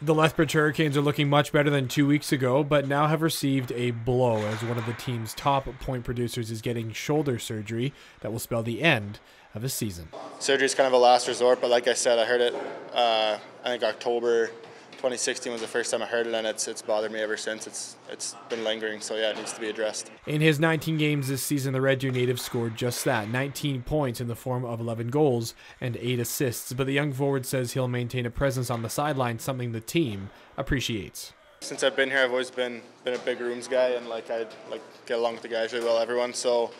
The Lethbridge Hurricanes are looking much better than two weeks ago, but now have received a blow as one of the team's top point producers is getting shoulder surgery that will spell the end of his season. Surgery is kind of a last resort, but like I said, I heard it. Uh, I think October 2016 was the first time I heard it, and it's it's bothered me ever since. It's it's been lingering, so yeah, it needs to be addressed. In his 19 games this season, the Red Deer native scored just that 19 points in the form of 11 goals and 8 assists. But the young forward says he'll maintain a presence on the sideline, something the team appreciates. Since I've been here, I've always been been a big rooms guy, and like I like get along with the guys really well, everyone. So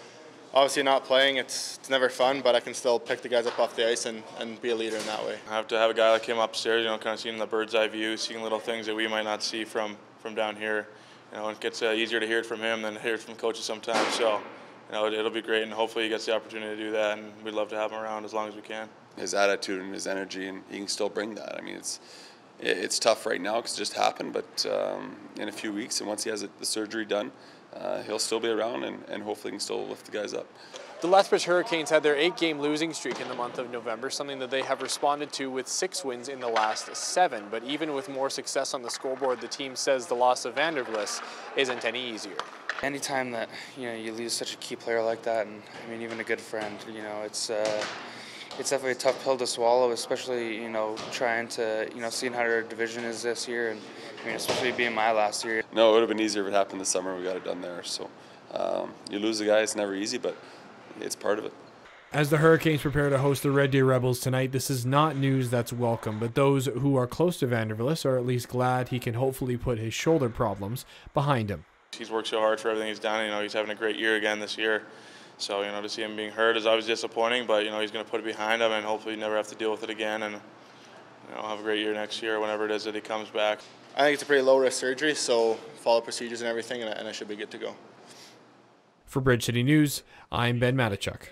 obviously not playing, it's, it's never fun, but I can still pick the guys up off the ice and, and be a leader in that way. I have to have a guy like him upstairs, you know, kind of seeing the bird's eye view, seeing little things that we might not see from, from down here. You know, it gets uh, easier to hear it from him than hear it from coaches sometimes. So, you know, it, will be great, and hopefully he gets the opportunity to do that, and we'd love to have him around as long as we can. His attitude and his energy, and he can still bring that. I mean, it's it's tough right now because it just happened, but um, in a few weeks, and once he has the surgery done, uh, he'll still be around, and, and hopefully he can still lift the guys up. The Lethbridge Hurricanes had their eight game losing streak in the month of November, something that they have responded to with six wins in the last seven. But even with more success on the scoreboard, the team says the loss of Vandervlis isn't any easier. Anytime that you know you lose such a key player like that, and I mean even a good friend, you know it's uh, it's definitely a tough pill to swallow, especially you know trying to you know seeing how our division is this year, and I mean especially being my last year. No, it would have been easier if it happened this summer. We got it done there. So um, you lose a guy, it's never easy, but it's part of it. As the Hurricanes prepare to host the Red Deer Rebels tonight, this is not news that's welcome, but those who are close to Vandervlis are at least glad he can hopefully put his shoulder problems behind him. He's worked so hard for everything he's done. You know, he's having a great year again this year. So, you know, to see him being hurt is always disappointing, but, you know, he's going to put it behind him and hopefully never have to deal with it again and, you know, have a great year next year whenever it is that he comes back. I think it's a pretty low risk surgery, so follow procedures and everything, and I, and I should be good to go. For Bridge City News, I'm Ben Matichuk.